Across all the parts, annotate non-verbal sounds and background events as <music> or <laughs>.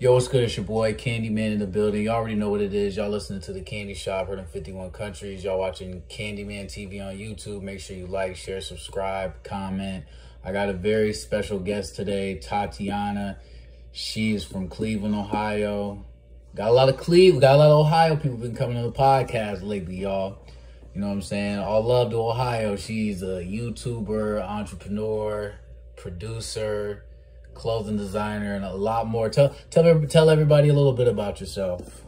Yo, what's good? It's your boy Candymane in the building. Y'all already know what it is. Y'all listening to the Candy Shop, heard in 51 countries. Y'all watching Candymane TV on YouTube. Make sure you like, share, subscribe, comment. I got a very special guest today, Tatiyana. She is from Cleveland, Ohio. Got a lot of Cleveland, got a lot of Ohio people been coming on the podcast lately, y'all. You know what I'm saying? All love to Ohio. She's a YouTuber, entrepreneur, producer clothing designer, and a lot more. Tell tell tell everybody a little bit about yourself.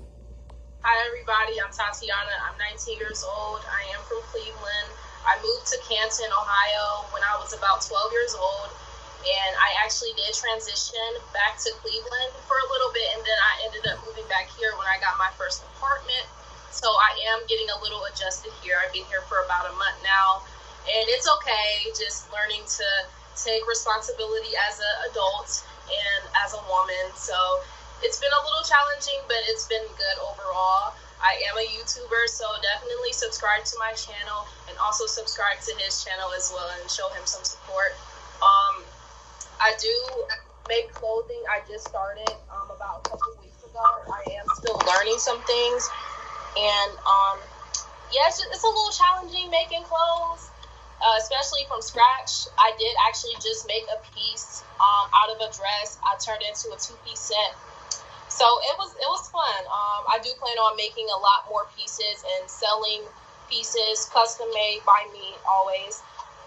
Hi everybody, I'm Tatiyana. I'm 19 years old. I am from Cleveland. I moved to Canton, Ohio when I was about 12 years old. And I actually did transition back to Cleveland for a little bit, and then I ended up moving back here when I got my first apartment. So I am getting a little adjusted here. I've been here for about a month now, and it's okay. Just learning to take responsibility as an adult and as a woman. So it's been a little challenging, but it's been good overall. I am a YouTuber, so definitely subscribe to my channel and also subscribe to his channel as well and show him some support. Um, I do make clothing. I just started um, about a couple weeks ago. I am still learning some things, and um, yeah, it's, it's a little challenging making clothes uh, especially from scratch. I did actually just make a piece um, out of a dress. I turned into a two piece set. So it was it was fun. Um, I do plan on making a lot more pieces and selling pieces custom made by me always.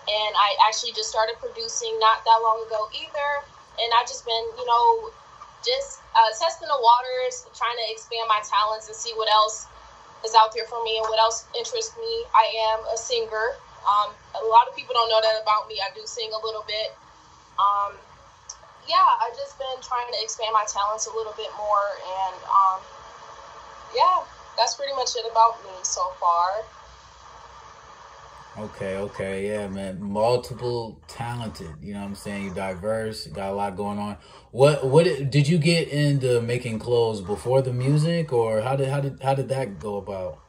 And I actually just started producing not that long ago either. And I've just been, you know, just uh, testing the waters, trying to expand my talents and see what else is out there for me and what else interests me. I am a singer. Um, a lot of people don't know that about me. I do sing a little bit. Um, yeah, I've just been trying to expand my talents a little bit more, and um, yeah, that's pretty much it about me so far. Okay, okay, yeah, man. Multiple talented, you know what I'm saying? You're diverse, got a lot going on. What what did you get into making clothes before the music or how did how did how did that go about?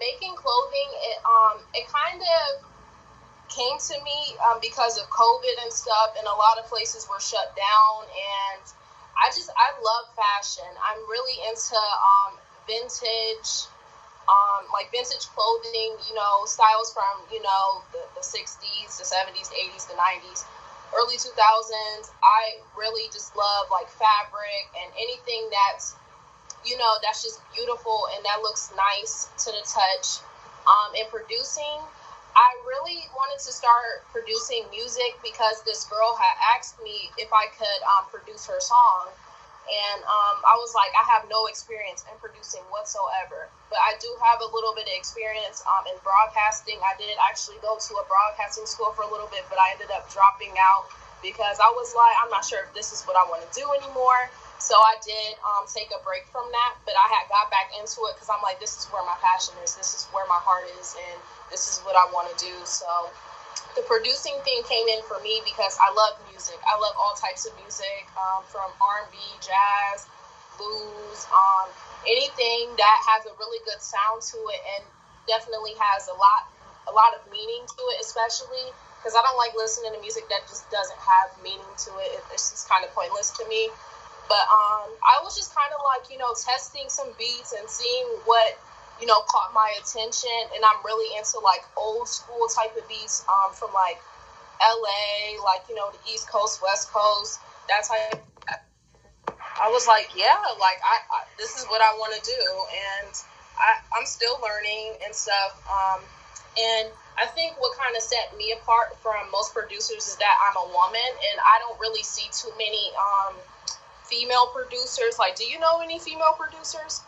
making clothing, it um it kind of came to me um, because of COVID and stuff, and a lot of places were shut down. And I just I love fashion. I'm really into um, vintage, um, like vintage clothing. You know, styles from you know the, the 60s, the 70s, 80s, the 90s. Early 2000s, I really just love like fabric and anything that's you know, that's just beautiful and that looks nice to the touch. Um, and producing, I really wanted to start producing music because this girl had asked me if I could um, produce her song. And um, I was like, I have no experience in producing whatsoever, but I do have a little bit of experience um, in broadcasting. I did actually go to a broadcasting school for a little bit, but I ended up dropping out because I was like, I'm not sure if this is what I want to do anymore. So I did um, take a break from that, but I had got back into it because I'm like, this is where my passion is. This is where my heart is, and this is what I want to do. So the producing thing came in for me because I love music. I love all types of music, um, from R&B, jazz, blues, um, anything that has a really good sound to it, and definitely has a lot, a lot of meaning to it, especially because I don't like listening to music that just doesn't have meaning to it. It's just kind of pointless to me. But um, I was just kind of like, you know, testing some beats and seeing what, you know, caught my attention. And I'm really into like old school type of beats um, from like LA, like, you know, the East Coast, West Coast, that type. I was like, yeah, like, I, I this is what I want to do. And I, I'm still learning and stuff. Um, and I think what kind of set me apart from most producers is that I'm a woman and I don't really see too many um, female producers? Like, do you know any female producers?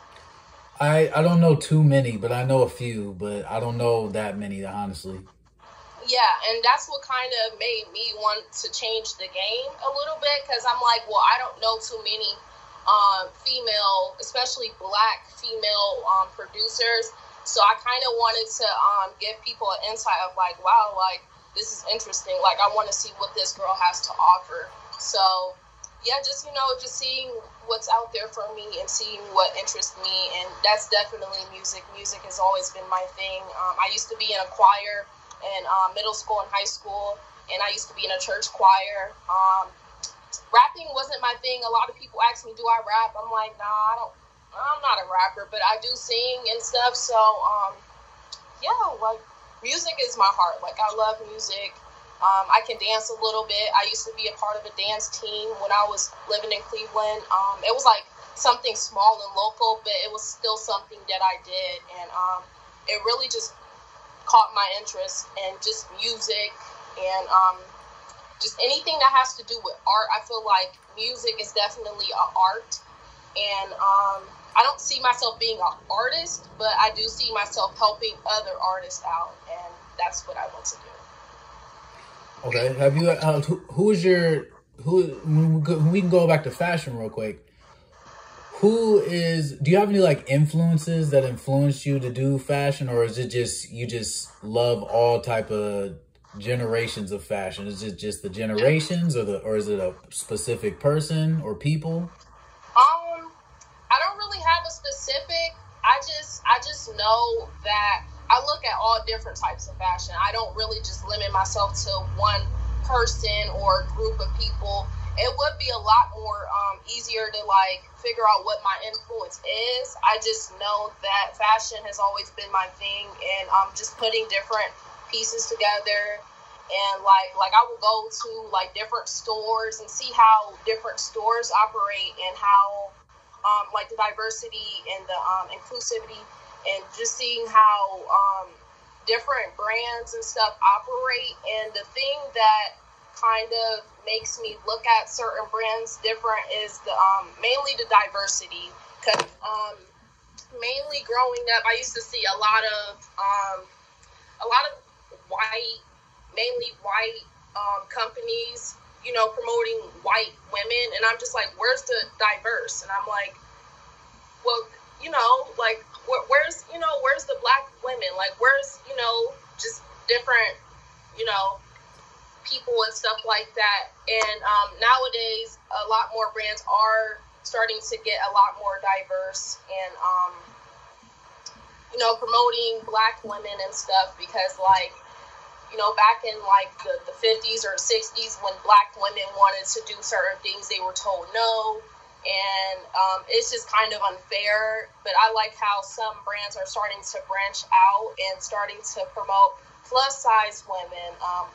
I I don't know too many, but I know a few, but I don't know that many, honestly. Yeah, and that's what kind of made me want to change the game a little bit because I'm like, well, I don't know too many um, female, especially black female um, producers. So I kind of wanted to um, give people an insight of like, wow, like this is interesting. Like I want to see what this girl has to offer. So yeah, just you know, just seeing what's out there for me and seeing what interests me, and that's definitely music. Music has always been my thing. Um, I used to be in a choir in um, middle school and high school, and I used to be in a church choir. Um, rapping wasn't my thing. A lot of people ask me, "Do I rap?" I'm like, "Nah, I don't. I'm not a rapper, but I do sing and stuff." So, um, yeah, like music is my heart. Like I love music. Um, I can dance a little bit. I used to be a part of a dance team when I was living in Cleveland. Um, it was like something small and local, but it was still something that I did, and um, it really just caught my interest in just music and um, just anything that has to do with art. I feel like music is definitely an art, and um, I don't see myself being an artist, but I do see myself helping other artists out, and that's what I want to do. Okay. Have you? Uh, who, who is your who? We can go back to fashion real quick. Who is? Do you have any like influences that influenced you to do fashion, or is it just you just love all type of generations of fashion? Is it just the generations, or the or is it a specific person or people? Um, I don't really have a specific. I just I just know that I look at all different types of fashion. I don't really just limit myself to one person or group of people. It would be a lot more um, easier to like figure out what my influence is. I just know that fashion has always been my thing, and I'm um, just putting different pieces together and like like I will go to like different stores and see how different stores operate and how um, like the diversity and the um, inclusivity, and just seeing how um, different brands and stuff operate. And the thing that kind of makes me look at certain brands different is the um, mainly the diversity. Because um, mainly growing up, I used to see a lot of um, a lot of white, mainly white companies you know, promoting white women, and I'm just like, where's the diverse? And I'm like, well, you know, like where, where's you know where's the black women? Like where's you know just different, you know, people and stuff like that. And um, nowadays, a lot more brands are starting to get a lot more diverse and um, you know promoting black women and stuff because like you know, back in like the, the 50s or 60s when black women wanted to do certain things, they were told no. And um, it's just kind of unfair. But I like how some brands are starting to branch out and starting to promote plus size women, um,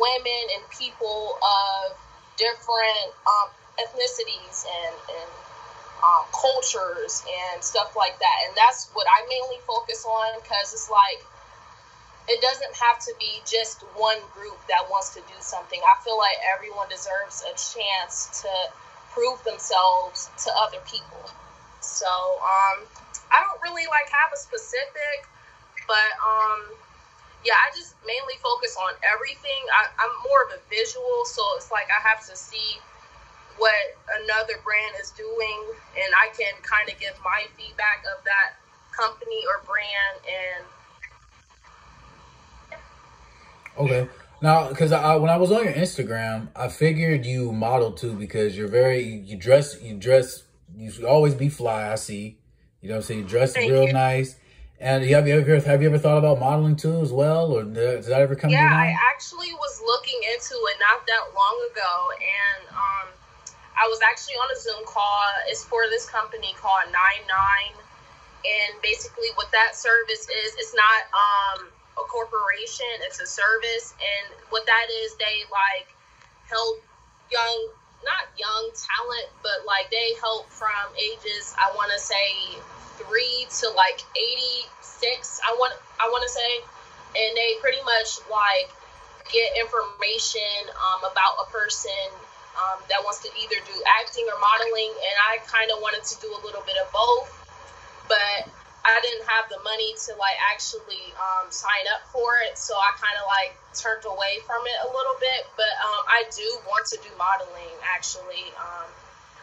women and people of different um, ethnicities and, and um, cultures and stuff like that. And that's what I mainly focus on because it's like, it doesn't have to be just one group that wants to do something. I feel like everyone deserves a chance to prove themselves to other people. So, um, I don't really like have a specific, but um, yeah, I just mainly focus on everything. I, I'm more of a visual, so it's like I have to see what another brand is doing, and I can kind of give my feedback of that company or brand and Okay. Now, because I, when I was on your Instagram, I figured you model too because you're very you dress you dress you should always be fly. I see, you know, what I'm saying you dress Thank real you. nice. And have you ever have you ever thought about modeling too as well, or does that ever come? Yeah, I actually was looking into it not that long ago, and um, I was actually on a Zoom call. It's for this company called Nine Nine, and basically what that service is, it's not um, a corporation, it's a service, and what that is, they like help young, not young talent, but like they help from ages I want to say three to like eighty six. I want I want to say, and they pretty much like get information um, about a person um, that wants to either do acting or modeling, and I kind of wanted to do a little bit of both, but I didn't have the money to like actually um, sign up for it, so I kind of like turned away from it a little bit. But um, I do want to do modeling actually. Um,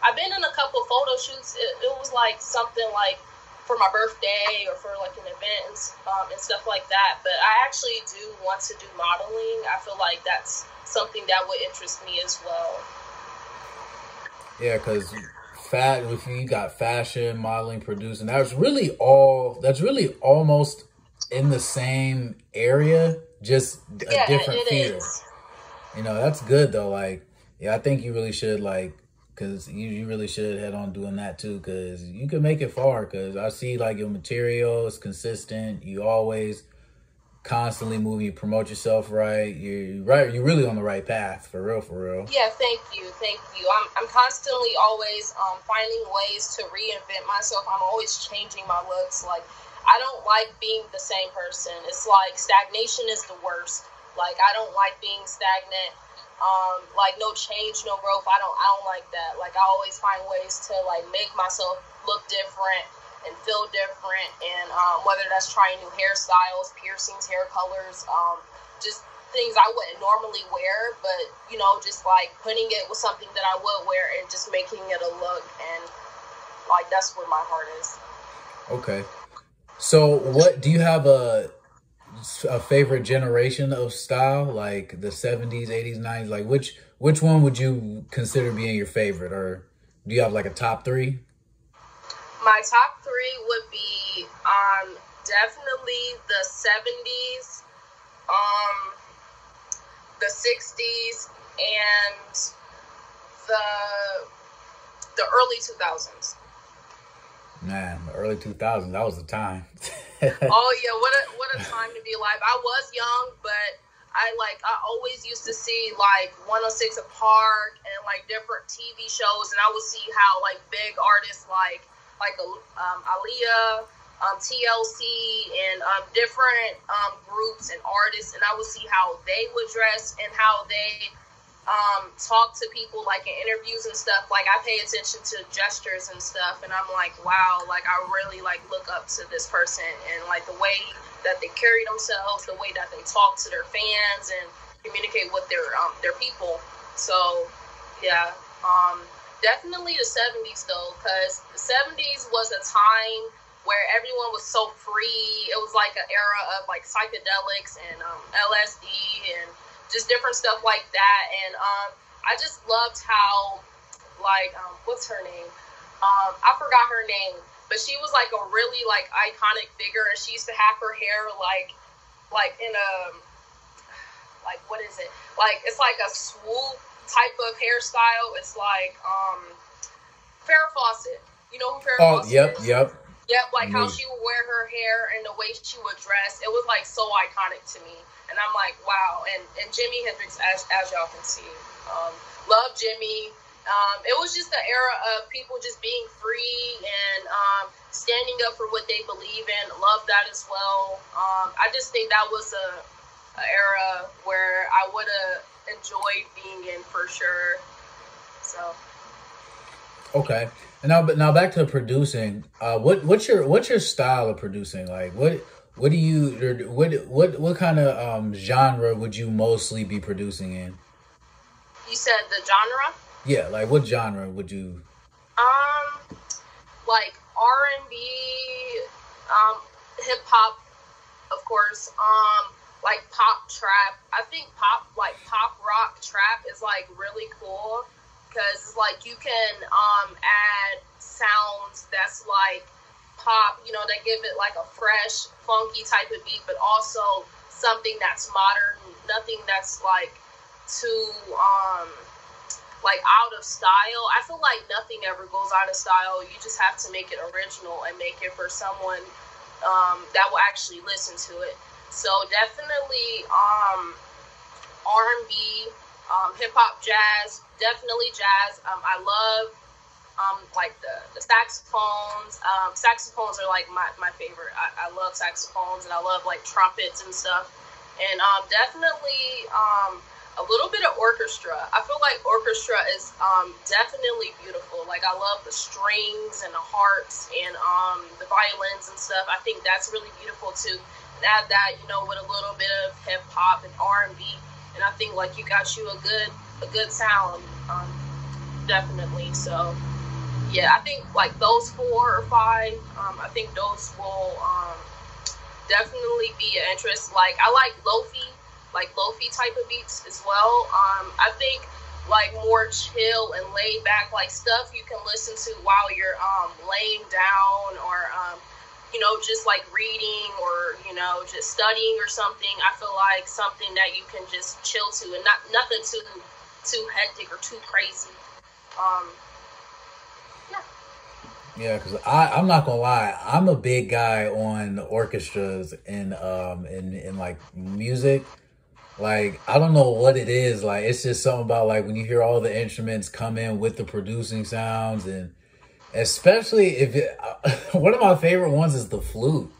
I've been in a couple photo shoots. It, it, was like something like for my birthday or for like an event um, and stuff like that. But I actually do want to do modeling. I feel like that's something that would interest me as well. Yeah, because fat you got fashion modeling producing that's really all that's really almost in the same area just a yeah, different field you know that's good though like Yeah, I think you really should like, cause you, you really should head on doing that too, cause you can make it far. Cause I see like your material is consistent. You always constantly moving. You promote yourself right. You're right. You're really on the right path for real. For real. Yeah. Thank you. Thank you. I'm I'm constantly always um, finding ways to reinvent myself. I'm always changing my looks. Like I don't like being the same person. It's like stagnation is the worst. Like I don't like being stagnant um, like no change, no growth. I don't I don't like that. Like I always find ways to like make myself look different and feel different and um, whether that's trying new hairstyles, piercings, hair colors, um, just things I wouldn't normally wear, but you know, just like putting it with something that I would wear and just making it a look and like that's where my heart is. Okay. So what do you have a a favorite generation of style, like the seventies, eighties, nineties? Like which which one would you consider being your favorite, or do you have like a top three? My top three would be um definitely the seventies, um the sixties, and the the early two thousands. Man, the early 2000s, that was the time. <laughs> oh yeah, what a what a time to be alive. I was young, but I like I always used to see like 106 & Park and like different TV shows, and I would see how like big artists like like um, Aaliyah, um, TLC, and um, different um, groups and artists, and I would see how they would dress and how they um, talk to people like in interviews and stuff, like I pay attention to gestures and stuff, and I'm like, wow, like I really like look up to this person and like the way that they carry themselves, the way that they talk to their fans and communicate with their um, their people. So, yeah, um, definitely the '70s though, because the '70s was a time where everyone was so free. It was like an era of like psychedelics and um, LSD and just different stuff like that. And um, I just loved how, like, um, what's her name? Um, I forgot her name, but she was like a really like iconic figure, and she used to have her hair like, like in a, like what is it? Like it's like a swoop type of hairstyle. It's like um, Farrah Fawcett. You know who Farrah oh, Fawcett yep, is? yep. Yep, like how she would wear her hair and the way she would dress. It was like so iconic to me and I'm like, wow. And and Jimi Hendrix, as as y'all can see, um, love Jimi. Um, it was just the era of people just being free and um, standing up for what they believe in. Love that as well. Um, I just think that was a, a era where I would have enjoyed being in for sure. So. Okay. And now, but now back to producing. Uh, what what's your what's your style of producing? Like, what what do you what what what kind of um, genre would you mostly be producing in? You said the genre? Yeah, like what genre would you? Um, like R and B, um, hip hop, of course. Um, like pop trap. I think pop like pop rock trap is like really cool because like you can um add sounds that's like pop, you know, that give it like a fresh, funky type of beat, but also something that's modern, nothing that's like too um like out of style. I feel like nothing ever goes out of style. You just have to make it original and make it for someone um, that will actually listen to it. So definitely um, R&B, um, hip hop, jazz, definitely jazz. Um, I love um, like the, the saxophones. Um, saxophones are like my, my favorite. I, I love saxophones and I love like trumpets and stuff. And um, definitely um, a little bit of orchestra. I feel like orchestra is um, definitely beautiful. Like I love the strings and the harps and um, the violins and stuff. I think that's really beautiful too. Add that, you know, with a little bit of hip hop and R and B, and I think like you got you a good a good sound. Um, definitely. So yeah, I think like those four or five, um, I think those will um, definitely be an interest. Like I like lofi, like lofi type of beats as well. Um, I think like more chill and laid back like stuff you can listen to while you're um, laying down or um, you know just like reading or you know just studying or something. I feel like something that you can just chill to and not nothing too too hectic or too crazy. Um, yeah. Yeah, because I'm not gonna lie, I'm a big guy on orchestras and um and, and like music. Like I don't know what it is. Like it's just something about like when you hear all the instruments come in with the producing sounds and especially if it, <laughs> one of my favorite ones is the flute.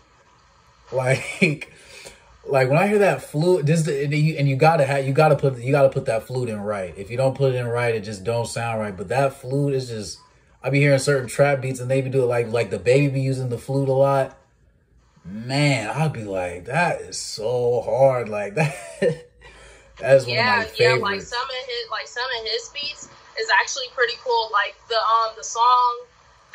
Like <laughs> like when I hear that flute, this and you, gotta have you gotta put you gotta put that flute in right. If you don't put it in right, it just don't sound right. But that flute is just I be hearing certain trap beats and they be doing like like DaBaby be using the flute a lot. Man, I'd be like, that is so hard. Like <laughs> that that's yeah, one of my favorites. Yeah, like some of his like some of his beats is actually pretty cool. Like the um the song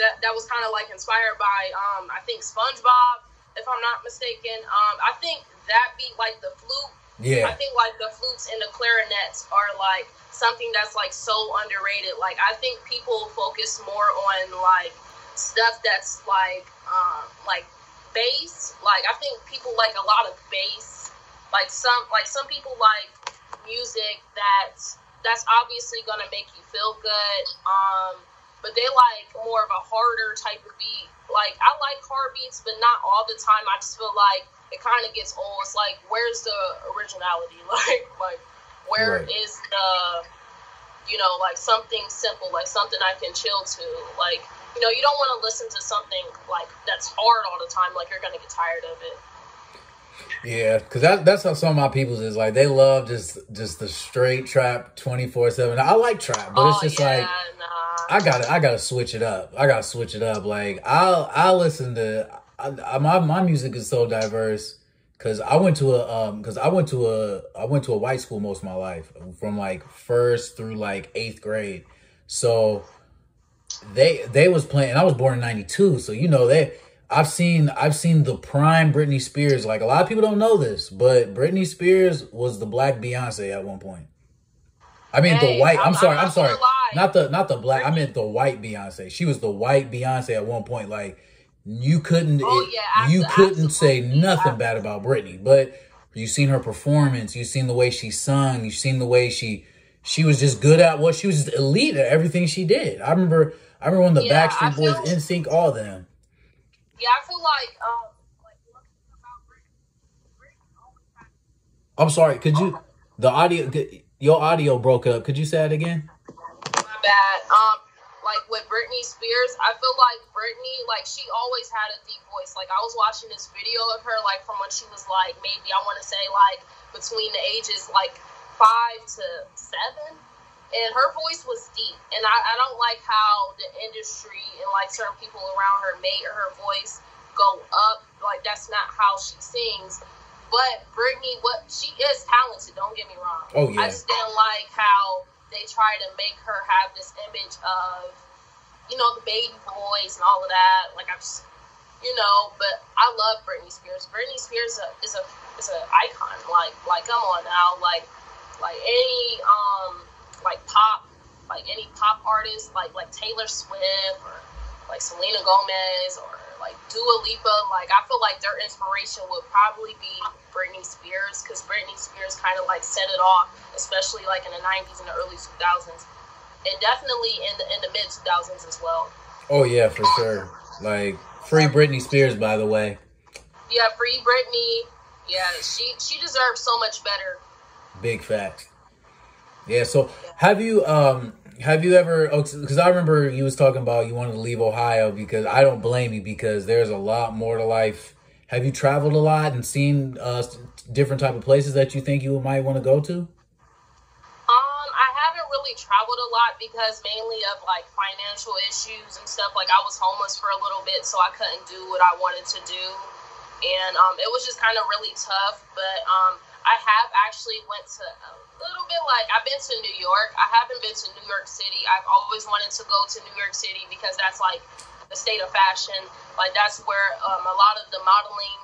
that that was kind of like inspired by um I think SpongeBob, if I'm not mistaken. Um I think that beat, like the flute. Yeah. I think like the flutes and the clarinets are like something that's like so underrated. Like I think people focus more on like stuff that's like um like bass. Like I think people like a lot of bass. Like some like some people like music that's that's obviously gonna make you feel good. Um but they like more of a harder type of beat. Like I like hard beats, but not all the time. I just feel like it kind of gets old. It's like, where's the originality? <laughs> Like, like where right. is the, you know, like something simple, like something I can chill to. Like, you know, you don't want to listen to something like that's hard all the time. Like you're gonna get tired of it. Yeah, because that, that's how some of my people's is like they love just just the straight trap twenty four seven. I like trap, but oh, it's just yeah, like nah. I gotta I gotta switch it up. I gotta switch it up. Like I'll I'll listen to I, I, my my music is so diverse because I went to a um because I went to a I went to a white school most of my life from like first through like eighth grade, so they they was playing. I was born in '92, so you know they. I've seen I've seen the prime Britney Spears. Like a lot of people don't know this, but Britney Spears was the black Beyonce at one point. I mean hey, the white. I'm, I'm sorry. I'm, I'm sorry. Not the not the black. I meant the white Beyonce. She was the white Beyonce at one point. Like you couldn't oh, yeah, you couldn't say nothing bad about Britney, but you've seen her performance, you've seen the way she sung, you've seen the way she she was just good at what she was elite at everything she did. I remember I remember when the yeah, Backstreet Boys, NSYNC, all of them. Yeah, I feel like um I'm sorry, could you the audio your audio broke up. Could you say it again? My bad. Um like with Britney Spears, I feel like Britney, like she always had a deep voice. Like I was watching this video of her, like from when she was like maybe I want to say like between the ages like five to seven, and her voice was deep. And I, I don't like how the industry and like certain people around her made her voice go up. Like that's not how she sings. But Britney, what she is talented. Don't get me wrong. Oh yeah. I just didn't like how they try to make her have this image of, you know, the baby boys and all of that. Like I'm, just, you know, but I love Britney Spears. Britney Spears a, is a is an icon. Like like come on now, like like any um like pop like any pop artist like like Taylor Swift or like Selena Gomez or like Dua Lipa, like I feel like their inspiration would probably be Britney Spears because Britney Spears kind of like set it off, especially like in the '90s and the early 2000s, and definitely in the in the mid 2000s as well. Oh yeah, for sure. Like free Britney Spears, by the way. Yeah, free Britney. Yeah, she she deserves so much better. Big fact. Yeah. So have you um have you ever? Because oh, I remember you was talking about you wanted to leave Ohio because I don't blame you because there's a lot more to life. Have you traveled a lot and seen uh, different type of places that you think you might want to go to? Um, I haven't really traveled a lot because mainly of like financial issues and stuff. Like I was homeless for a little bit, so I couldn't do what I wanted to do, and um, it was just kind of really tough. But um, I have actually went to little bit like I've been to New York. I haven't been to New York City. I've always wanted to go to New York City because that's like the state of fashion. Like that's where um, a lot of the modeling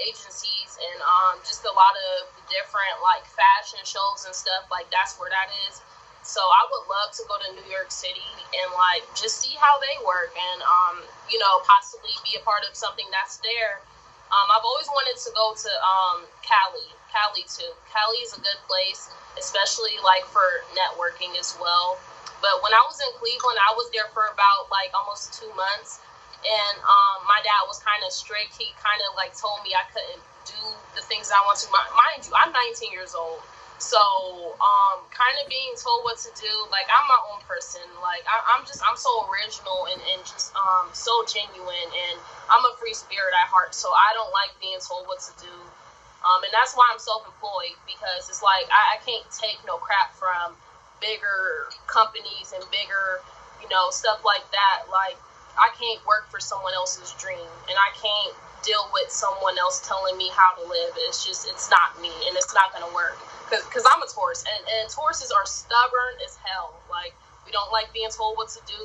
agencies and um, just a lot of different like fashion shows and stuff. Like that's where that is. So I would love to go to New York City and like just see how they work and um, you know possibly be a part of something that's there Um, I've always wanted to go to um, Cali, Cali too. Cali is a good place, especially like for networking as well. But when I was in Cleveland, I was there for about like almost two months, and um, my dad was kind of strict. He kind of like told me I couldn't do the things I want to. Mind you, I'm 19 years old. So, um, kind of being told what to do, like I'm my own person. Like I, am just, I'm so original and, and just um, so genuine, and I'm a free spirit at heart. So I don't like being told what to do, um, and that's why I'm self-employed because it's like I, I can't take no crap from bigger companies and bigger, you know, stuff like that. Like I can't work for someone else's dream, and I can't deal with someone else telling me how to live. It's just, it's not me, and it's not gonna work because I'm a Taurus, and, and Tauruses are stubborn as hell. Like we don't like being told what to do.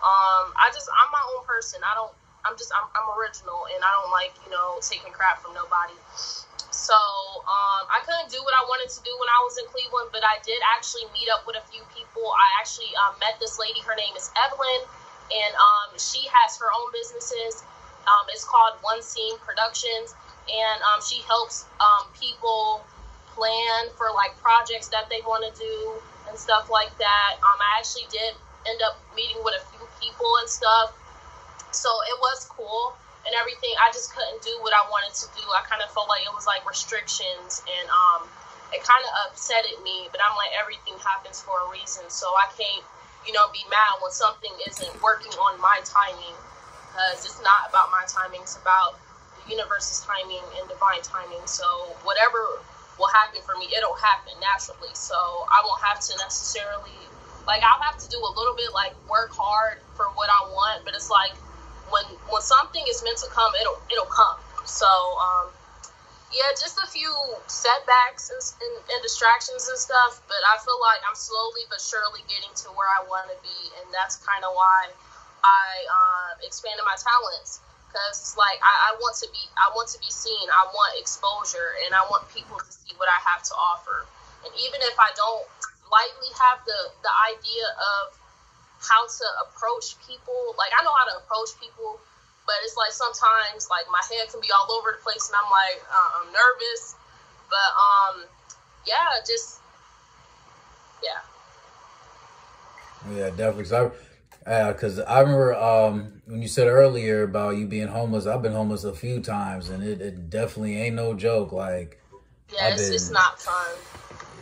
Um, I just I'm my own person. I don't. I'm just I'm, I'm original, and I don't like you know taking crap from nobody. So um, I couldn't do what I wanted to do when I was in Cleveland, but I did actually meet up with a few people. I actually um, met this lady. Her name is Evelyn, and um, she has her own businesses. Um, it's called One Scene Productions, and um, she helps um, people plan for like projects that they want to do and stuff like that. Um, I actually did end up meeting with a few people and stuff, so it was cool and everything. I just couldn't do what I wanted to do. I kind of felt like it was like restrictions and um, it kind of upset me. But I'm like, everything happens for a reason, so I can't, you know, be mad when something isn't working on my timing because it's not about my timing. It's about the universe's timing and divine timing. So whatever will happen for me. It'll happen naturally. So I won't have to necessarily like I'll have to do a little bit like work hard for what I want, but it's like when when something is meant to come, it'll it'll come. So um yeah, just a few setbacks and, and, and distractions and stuff, but I feel like I'm slowly but surely getting to where I want to be, and that's kind of why I uh, expanded my talents because it's like I, I, want to be I want to be seen. I want exposure, and I want people to see what I have to offer. And even if I don't lightly have the the idea of how to approach people, like I know how to approach people, but it's like sometimes like my head can be all over the place, and I'm like uh, I'm nervous. But um, yeah, just yeah. Yeah, definitely. So because uh, I remember um, when you said earlier about you being homeless. I've been homeless a few times, and it, it definitely ain't no joke. Like, yeah, it's been, just not fun.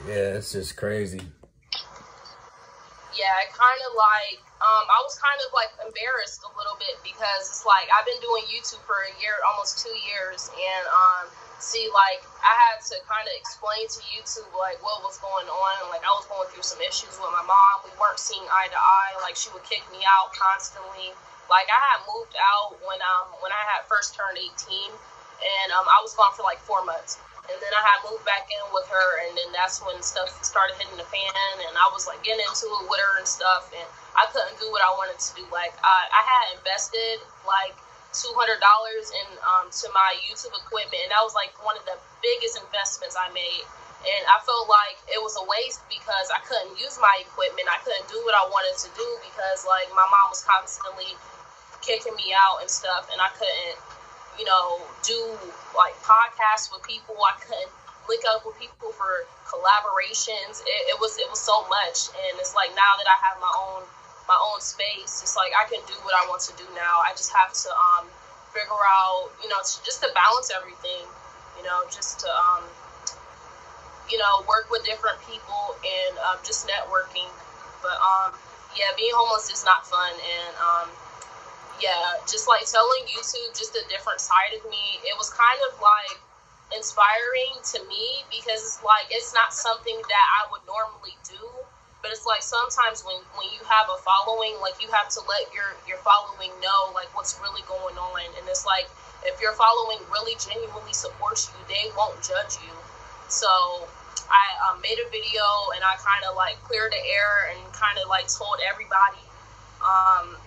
Yeah, it's just crazy. Yeah, kind of like um, I was kind of like embarrassed a little bit because it's like I've been doing YouTube for a year, almost two years, and um, see, like, I had to kind of explain to YouTube, like, what was going on. Like, I was going through some issues with my mom. We weren't seeing eye to eye. Like, she would kick me out constantly. Like, I had moved out when um when I had first turned 18, and um, I was gone for like four months. And then I had moved back in with her, and then that's when stuff started hitting the fan, and I was like getting into it with her and stuff, and I couldn't do what I wanted to do. Like, I, I had invested like two hundred dollars in um, to my YouTube equipment, and that was like one of the biggest investments I made. And I felt like it was a waste because I couldn't use my equipment. I couldn't do what I wanted to do because like my mom was constantly kicking me out and stuff, and I couldn't, you know, do like podcasts with people. I couldn't link up with people for collaborations. It, it was it was so much, and it's like now that I have my own my own space. It's like I can do what I want to do now. I just have to um, figure out, you know, just to balance everything, you know, just to, um, you know, work with different people and um, just networking. But um, yeah, being homeless is not fun. And um, yeah, just like telling YouTube just a different side of me, it was kind of like inspiring to me because it's like it's not something that I would normally do but it's like sometimes when when you have a following like you have to let your your following know like what's really going on and it's like if your following really genuinely supports you they won't judge you. So i um, made a video and i kind of like cleared the air and kind of like told everybody um,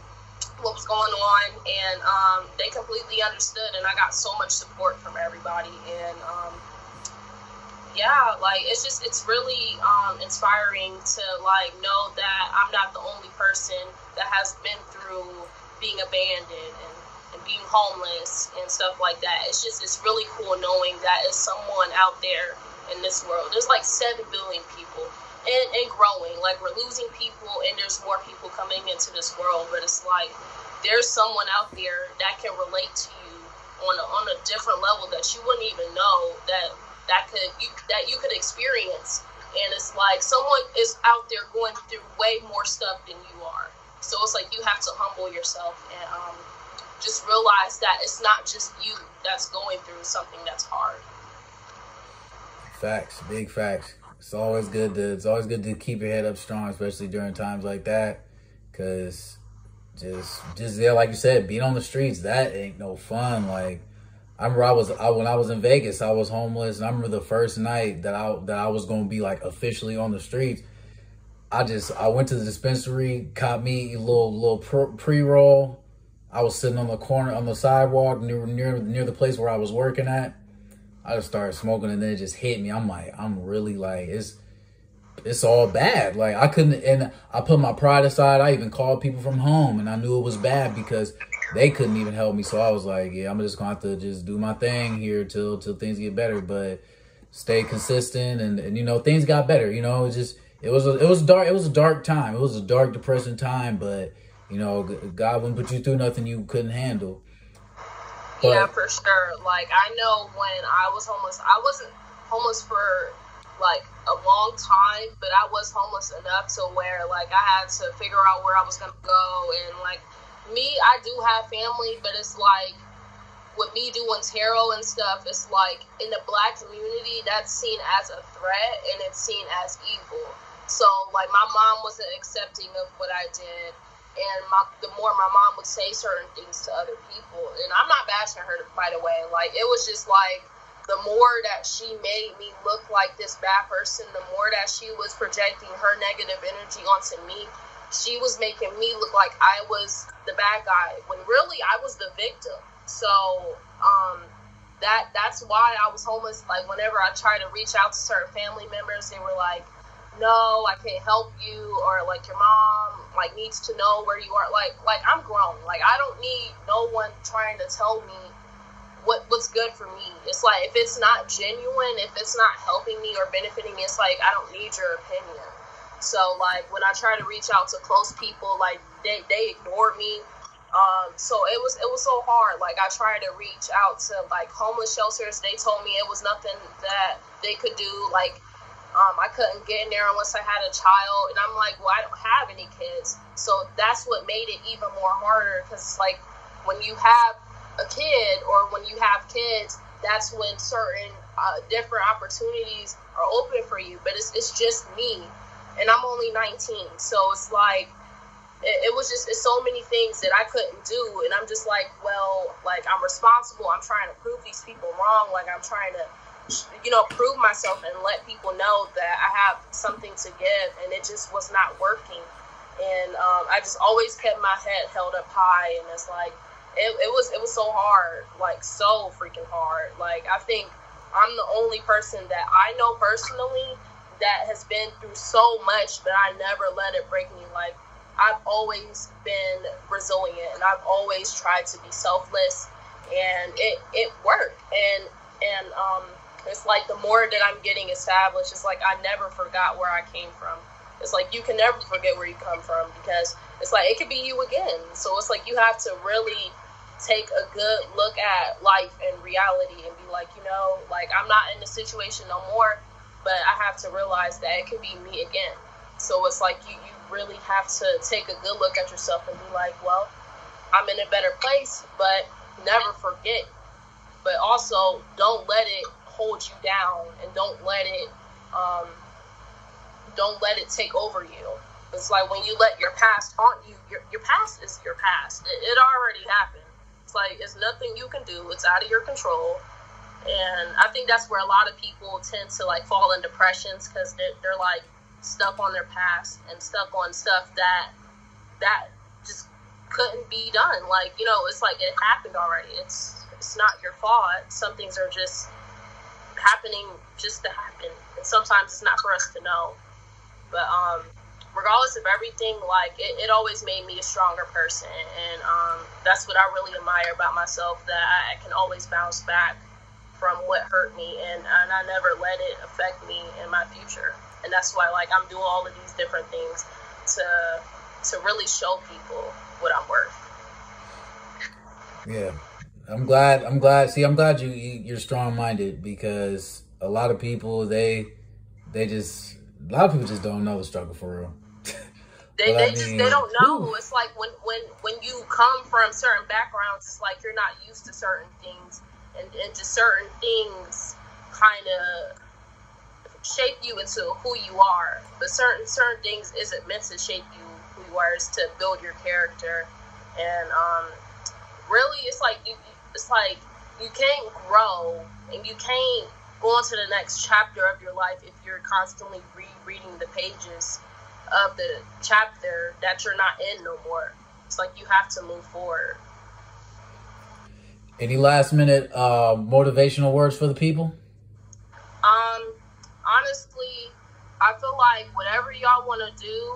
what was going on and um, they completely understood and i got so much support from everybody and um, yeah, like it's just it's really um, inspiring to like know that I'm not the only person that has been through being abandoned and, and being homeless and stuff like that. It's just it's really cool knowing that it's someone out there in this world. There's like seven billion people and, and growing. Like we're losing people and there's more people coming into this world, but it's like there's someone out there that can relate to you on a, on a different level that you wouldn't even know that that could you, that you could experience. And it's like someone is out there going through way more stuff than you are. So it's like you have to humble yourself and um, just realize that it's not just you that's going through something that's hard. Facts. Big facts it's always good to it's always good to keep your head up strong especially during times like that because just just yeah like you said being on the streets that ain't no fun like I remember I was I, when I was in Vegas, I was homeless, and I remember the first night that I that I was gonna be like officially on the streets. I just I went to the dispensary, caught me a little little pre roll. I was sitting on the corner on the sidewalk near near near the place where I was working at. I just started smoking, and then it just hit me. I'm like, I'm really like it's it's all bad. Like I couldn't, and I put my pride aside. I even called people from home, and I knew it was bad because they couldn't even help me. So I was like, yeah, I'm just gonna have to just do my thing here till till things get better. But stay consistent, and, and you know things got better. You know, it just it was a, it was dark. It was a dark time. It was a dark, depressing time. But you know, God wouldn't put you through nothing you couldn't handle. But, yeah, for sure. Like I know when I was homeless, I wasn't homeless for like a long time, but I was homeless enough to where like I had to figure out where I was gonna go and like me, I do have family, but it's like with me doing tarot and stuff, it's like in the black community, that's seen as a threat and it's seen as evil. So, like, my mom wasn't accepting of what I did. And my, the more my mom would say certain things to other people, and I'm not bashing her, by the way. Like, it was just like the more that she made me look like this bad person, the more that she was projecting her negative energy onto me, she was making me look like I was the bad guy when really I was the victim. So um, that that's why I was homeless. Like whenever I tried to reach out to certain family members, they were like, "No, I can't help you," or like your mom like needs to know where you are. Like like I'm grown. Like I don't need no one trying to tell me what what's good for me. It's like if it's not genuine, if it's not helping me or benefiting me, it's like I don't need your opinion. So like when I try to reach out to close people, like they they ignored me. Um, so it was it was so hard. Like I tried to reach out to like homeless shelters. They told me it was nothing that they could do. Like um, I couldn't get in there unless I had a child, and I'm like, well, I don't have any kids. So that's what made it even more harder because like when you have a kid or when you have kids, that's when certain uh, different opportunities are open for you. But it's it's just me and I'm only 19. So it's like, it, was just, it's so many things that I couldn't do. And I'm just like, well, like I'm responsible. I'm trying to prove these people wrong. Like I'm trying to, you know, prove myself and let people know that I have something to give. And it just was not working. And um, I just always kept my head held up high. And it's like, it, it was it was so hard, like so freaking hard. Like I think I'm the only person that I know personally that has been through so much, but I never let it break me. Like I've always been resilient, and I've always tried to be selfless, and it it worked. And and um, it's like the more that I'm getting established, it's like I never forgot where I came from. It's like you can never forget where you come from because it's like it could be you again. So it's like you have to really take a good look at life and reality and be like, you know, like I'm not in the situation no more but I have to realize that it could be me again. So it's like you, you really have to take a good look at yourself and be like, well, I'm in a better place, but never forget. But also, don't let it hold you down and don't let it um, don't let it take over you. It's like when you let your past haunt you, your, your past is your past. It, it already happened. It's like it's nothing you can do. It's out of your control and I think that's where a lot of people tend to like fall in depressions because they're, they're like stuck on their past and stuck on stuff that that just couldn't be done. Like you know, it's like it happened already. It's it's not your fault. Some things are just happening just to happen, and sometimes it's not for us to know. But um, regardless of everything, like it, it always made me a stronger person, and um, that's what I really admire about myself. That I can always bounce back from what hurt me, and, and I never let it affect me in my future. And that's why, like, I'm doing all of these different things to to really show people what I'm worth. Yeah, I'm glad. I'm glad. See, I'm glad you you're strong minded because a lot of people they they just a lot of people just don't know the struggle for real. <laughs> They, they mean, just they don't know. It's like when when when you come from certain backgrounds, it's like you're not used to certain things, and, and just certain things kind of shape you into who you are. But certain certain things isn't meant to shape you who you are. It's to build your character, and um, really, it's like you. It's like you can't grow and you can't go on to the next chapter of your life if you're constantly rereading the pages of the chapter that you're not in no more. It's like you have to move forward. Any last minute uh, motivational words for the people? Um, honestly, I feel like whatever y'all want to do,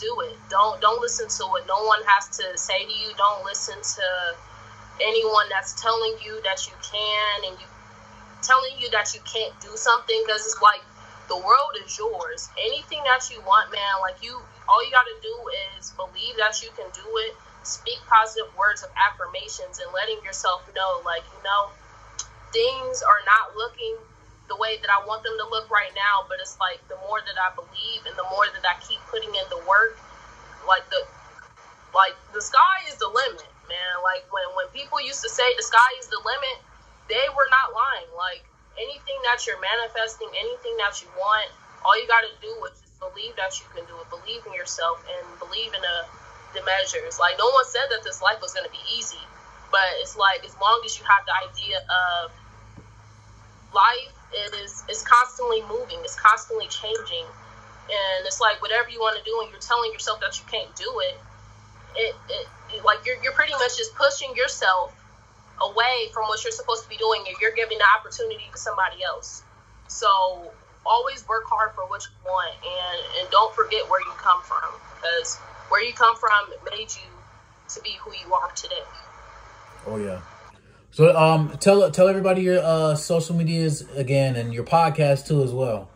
do it. Don't don't listen to what no one has to say to you. Don't listen to anyone that's telling you that you can and you telling you that you can't do something because it's like the world is yours. Anything that you want, man, like you, all you got to do is believe that you can do it. Speak positive words of affirmations and letting yourself know, like, you know, things are not looking the way that I want them to look right now, but it's like the more that I believe and the more that I keep putting in the work, like the like the sky is the limit, man. Like when when people used to say the sky is the limit, they were not lying. Like anything that you're manifesting, anything that you want, all you got to do is just believe that you can do it. Believe in yourself and believe in the, the measures. Like, no one said that this life was going to be easy, but it's like as long as you have the idea of life, it is it's constantly moving, it's constantly changing, and it's like whatever you want to do, and you're telling yourself that you can't do it. It, it, like you're, you're pretty much just pushing yourself away from what you're supposed to be doing and you're giving the opportunity to somebody else. So always work hard for what you want and, and don't forget where you come from because where you come from made you to be who you are today. Oh yeah. So um tell tell everybody your uh social medias again and your podcast too as well.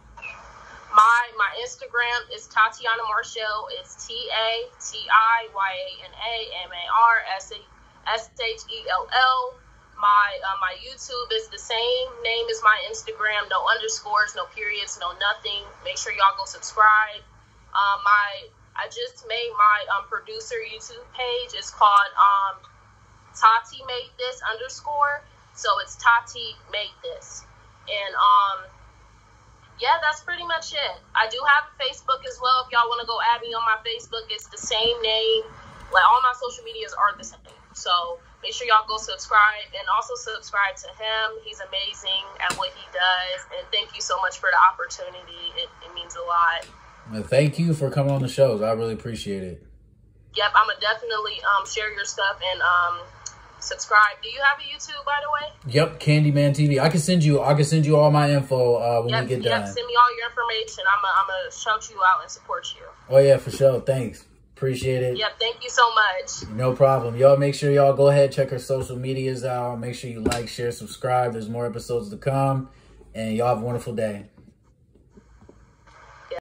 My my Instagram is Tatiyana Marshell. It's T A T I Y A N A M A R S A S H E L L. My uh, my YouTube is the same name as my Instagram. No underscores, no periods, no nothing. Make sure y'all go subscribe. Um, my I just made my um, producer YouTube page. It's called um, Tati made this underscore. So it's Tati made this, and um, yeah, that's pretty much it. I do have a Facebook as well. If y'all want to go add me on my Facebook, it's the same name. Like all my social medias are the same. So make sure y'all go subscribe and also subscribe to him. He's amazing at what he does. And thank you so much for the opportunity. It, it means a lot. Well, thank you for coming on the shows. I really appreciate it. Yep, I'm gonna definitely um, share your stuff and um, subscribe. Do you have a YouTube, by the way? Yep, Candymane TV. I can send you. I can send you all my info uh, when yep, we get yep, done. Send me all your information. I'm gonna, I'm gonna shout you out and support you. Oh yeah, for sure. Thanks. Appreciate it. Yep, thank you so much. No problem. Y'all make sure y'all go ahead, check her social medias out. Make sure you like, share, subscribe. There's more episodes to come. And y'all have a wonderful day.